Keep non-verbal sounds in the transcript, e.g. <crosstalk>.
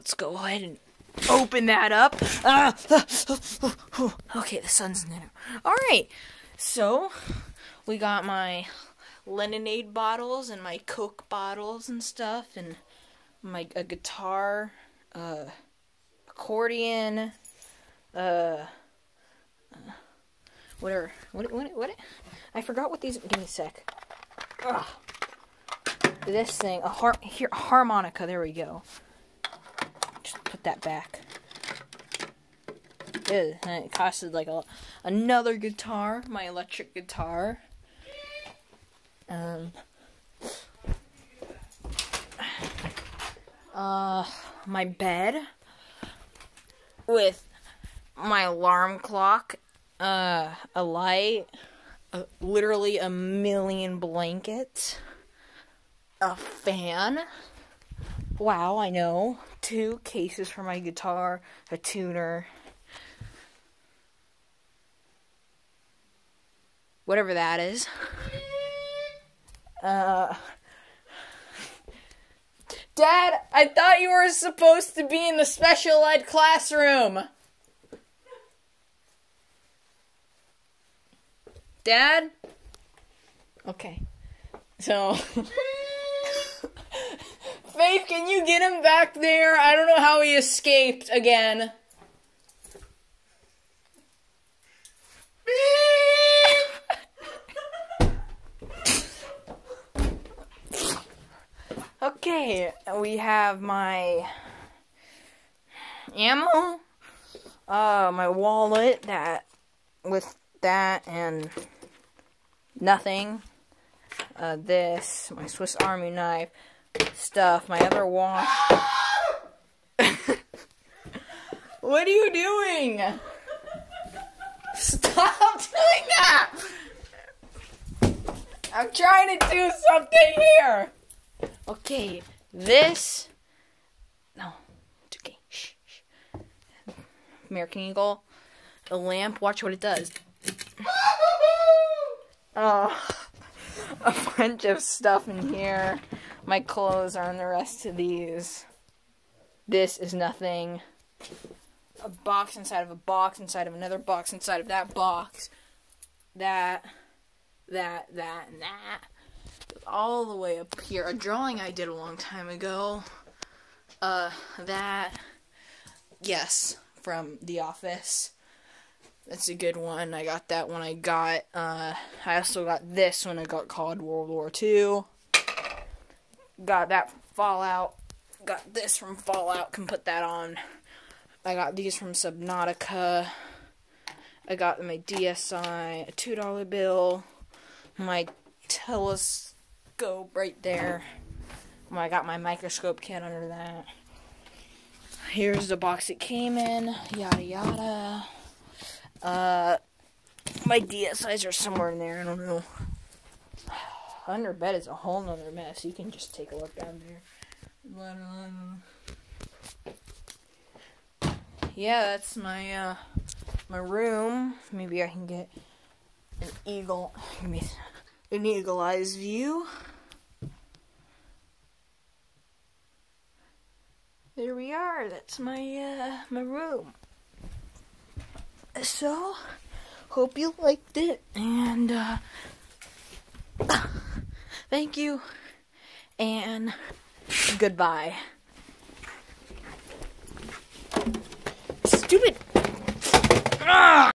let's go ahead and open that up. Ah, okay, the sun's in there. All right, so we got my lemonade bottles and my Coke bottles and stuff, and my a guitar, uh, accordion, uh, whatever. What? What? What? I forgot what these. Give me a sec. Ugh. This thing, a har here harmonica. There we go. Just put that back. And it costed like a another guitar, my electric guitar. Um. Uh, my bed with my alarm clock, uh, a light, uh, literally a million blankets, a fan. Wow, I know. Two cases for my guitar, a tuner. Whatever that is. Uh. Dad, I thought you were supposed to be in the special ed classroom. Dad? Okay. So. <laughs> Can you get him back there? I don't know how he escaped again. <laughs> okay, we have my ammo, uh, my wallet that with that and nothing. Uh, this, my Swiss Army knife, stuff, my other watch. <laughs> what are you doing? Stop doing that! I'm trying to do something here! Okay, this. No, it's okay. Shh, shh. American Eagle. The lamp, watch what it does. <laughs> Oh, <laughs> a bunch of stuff in here. My clothes are in the rest of these. This is nothing. A box inside of a box inside of another box inside of that box. That, that, that, and that. All the way up here. A drawing I did a long time ago. Uh, that. Yes, from The Office. That's a good one. I got that when I got, uh, I also got this when I got called World War II. Got that from Fallout. Got this from Fallout, can put that on. I got these from Subnautica. I got my DSI, a $2 bill, my telescope right there. I got my microscope kit under that. Here's the box it came in, yada yada. Uh, my DSIs are somewhere in there. I don't know. Under bed is a whole nother mess. You can just take a look down there. Yeah, that's my uh my room. Maybe I can get an eagle, an eagle eyes view. There we are. That's my uh my room so hope you liked it and uh, Thank you, and goodbye. Stupid. Ah!